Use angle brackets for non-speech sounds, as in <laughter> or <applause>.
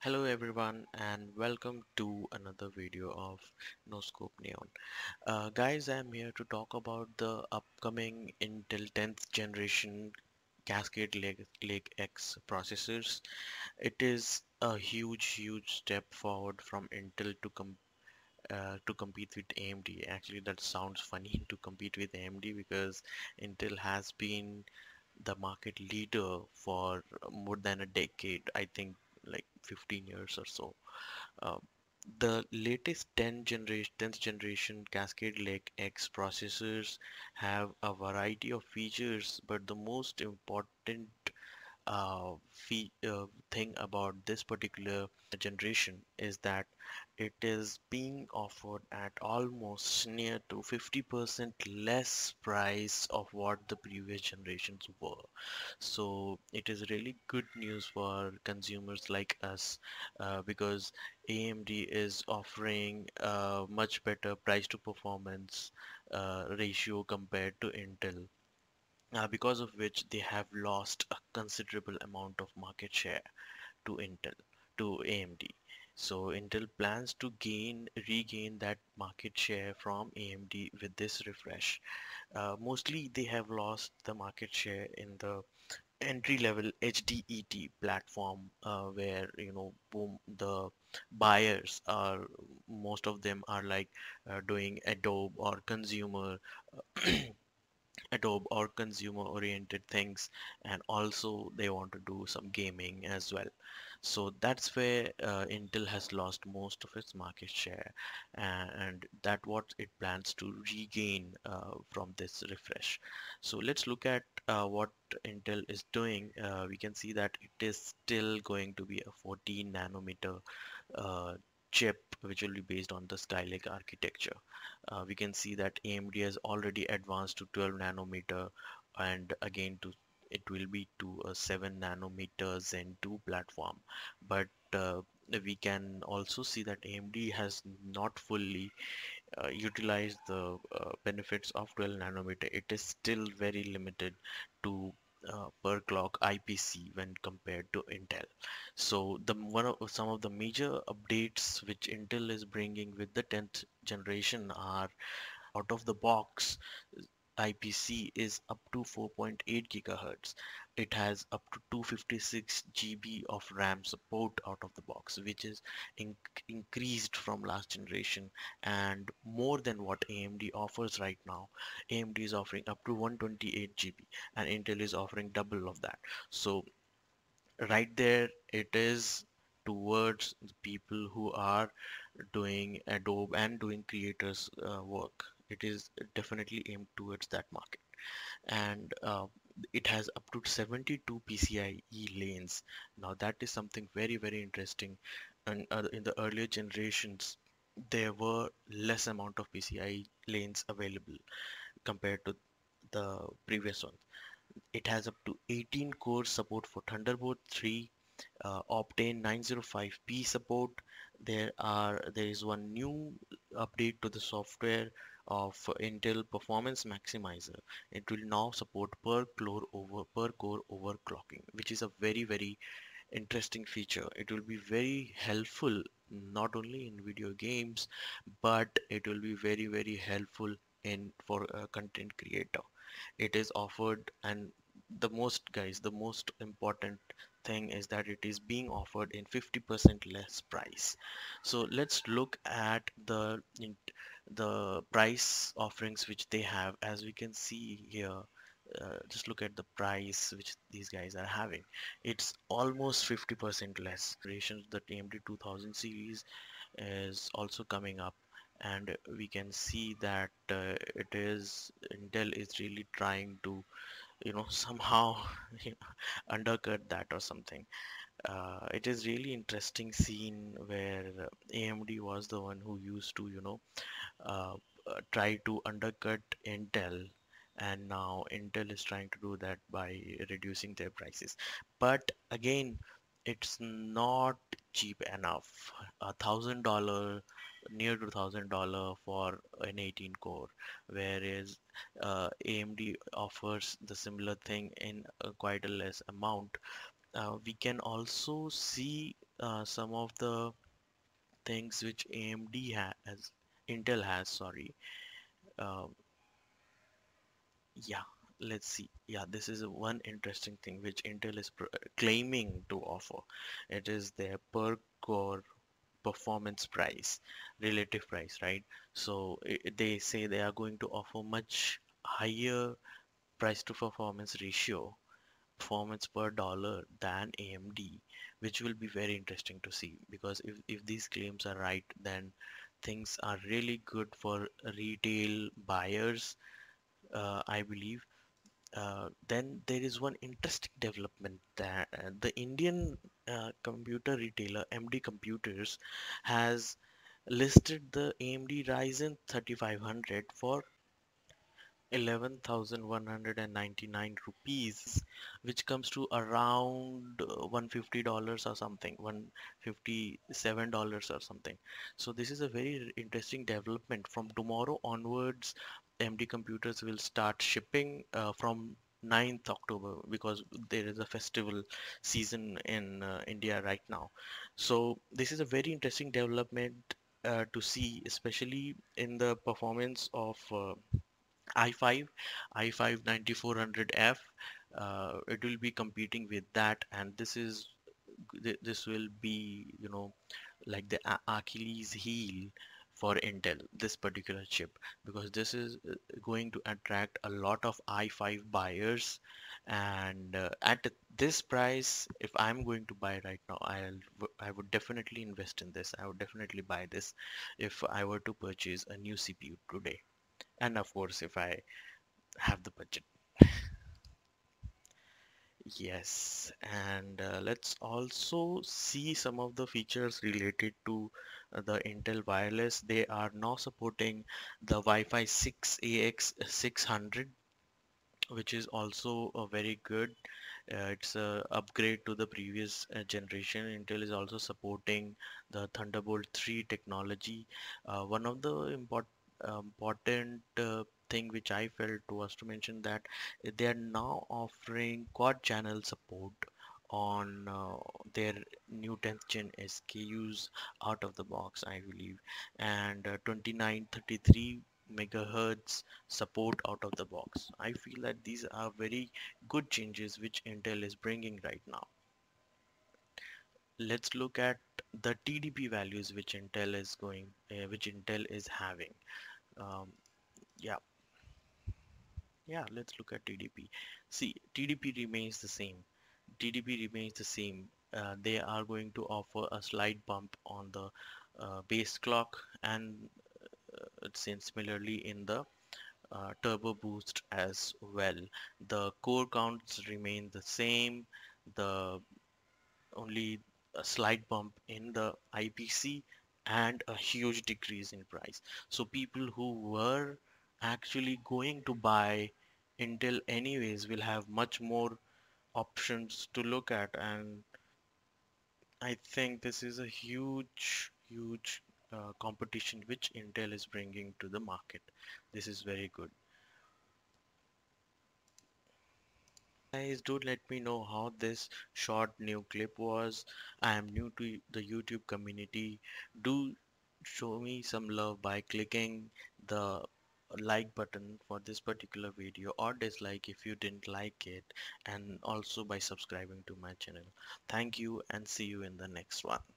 Hello everyone and welcome to another video of No Scope Neon. Uh, guys, I'm here to talk about the upcoming Intel 10th generation Cascade Lake, Lake X processors. It is a huge, huge step forward from Intel to com uh, to compete with AMD. Actually, that sounds funny <laughs> to compete with AMD because Intel has been the market leader for more than a decade. I think like 15 years or so. Uh, the latest 10 generation 10th generation Cascade Lake X processors have a variety of features, but the most important uh, fee, uh, thing about this particular generation is that it is being offered at almost near to 50% less price of what the previous generations were. So it is really good news for consumers like us uh, because AMD is offering a much better price to performance uh, ratio compared to Intel because of which they have lost a considerable amount of market share to Intel, to AMD. So Intel plans to gain, regain that market share from AMD with this refresh. Uh, mostly they have lost the market share in the entry level HDET platform uh, where you know boom, the buyers are most of them are like uh, doing Adobe or consumer uh, <clears throat> Adobe or consumer oriented things and also they want to do some gaming as well. So that's where uh, Intel has lost most of its market share and that what it plans to regain uh, from this refresh. So let's look at uh, what Intel is doing. Uh, we can see that it is still going to be a 14 nanometer uh, chip which will be based on the Skylake architecture. Uh, we can see that AMD has already advanced to 12 nanometer and again to it will be to a 7 nanometer Zen 2 platform but uh, we can also see that AMD has not fully uh, utilized the uh, benefits of 12 nanometer it is still very limited to uh, per clock IPC when compared to Intel. So the one of some of the major updates which Intel is bringing with the 10th generation are out of the box IPC is up to 4.8 gigahertz. It has up to 256 GB of RAM support out of the box, which is in increased from last generation and more than what AMD offers right now. AMD is offering up to 128 GB and Intel is offering double of that. So right there it is towards people who are doing Adobe and doing creators uh, work it is definitely aimed towards that market. And uh, it has up to 72 PCIe lanes. Now that is something very very interesting. And uh, in the earlier generations there were less amount of PCIe lanes available compared to the previous one it has up to 18 core support for Thunderbolt 3 uh, Optane 905p support. There are there is one new update to the software of Intel Performance Maximizer. It will now support per core over per core overclocking, which is a very very interesting feature. It will be very helpful not only in video games, but it will be very very helpful in for a content creator. It is offered and the most guys the most important thing is that it is being offered in 50% less price so let's look at the the price offerings which they have as we can see here uh, just look at the price which these guys are having. It's almost 50% less. The AMD 2000 series is also coming up and we can see that uh, it is Intel is really trying to you know <laughs> somehow undercut that or something uh, it is really interesting scene where AMD was the one who used to you know uh, uh, try to undercut Intel and now Intel is trying to do that by reducing their prices. But again it's not cheap enough. A thousand dollar near to thousand dollar for an 18 core whereas uh, AMD offers the similar thing in uh, quite a less amount uh, we can also see uh, some of the things which AMD has, Intel has, sorry. Um, yeah, let's see. Yeah, this is one interesting thing which Intel is claiming to offer. It is their per core performance price, relative price, right? So it, they say they are going to offer much higher price to performance ratio performance per dollar than AMD which will be very interesting to see. Because if, if these claims are right then things are really good for retail buyers uh, I believe. Uh, then there is one interesting development that uh, the Indian uh, computer retailer MD Computers has listed the AMD Ryzen 3500 for 11,199 rupees which comes to around uh, 150 dollars or something 157 dollars or something. So this is a very interesting development. From tomorrow onwards MD computers will start shipping uh, from 9th October because there is a festival season in uh, India right now. So this is a very interesting development uh, to see especially in the performance of uh, i5 i5 9400F uh, it will be competing with that and this is this will be you know like the Achilles heel for Intel this particular chip because this is uh, going to attract a lot of i5 buyers and uh, at this price if I'm going to buy right now I'll I would definitely invest in this I would definitely buy this if I were to purchase a new CPU today and of course if I have the budget. Yes and uh, let's also see some of the features related to uh, the Intel wireless. They are now supporting the Wi-Fi 6 AX600 which is also a very good uh, it's a upgrade to the previous uh, generation. Intel is also supporting the thunderbolt 3 technology. One of the important important uh, thing which I felt was to mention that they are now offering quad channel support on uh, their new 10th gen SKUs out of the box I believe and uh, 2933 megahertz support out of the box. I feel that these are very good changes which Intel is bringing right now. Let's look at the TDP values which Intel is going uh, which Intel is having um, yeah. Yeah let's look at TDP see TDP remains the same. TDP remains the same. Uh, they are going to offer a slight bump on the uh, base clock and uh, similarly in the uh, turbo boost as well. The core counts remain the same. The only a slight bump in the IPC and a huge decrease in price. So people who were actually going to buy Intel anyways will have much more options to look at. And I think this is a huge huge uh, competition which Intel is bringing to the market. This is very good guys do let me know how this short new clip was. I am new to the youtube community. Do show me some love by clicking the like button for this particular video or dislike if you didn't like it and also by subscribing to my channel. Thank you and see you in the next one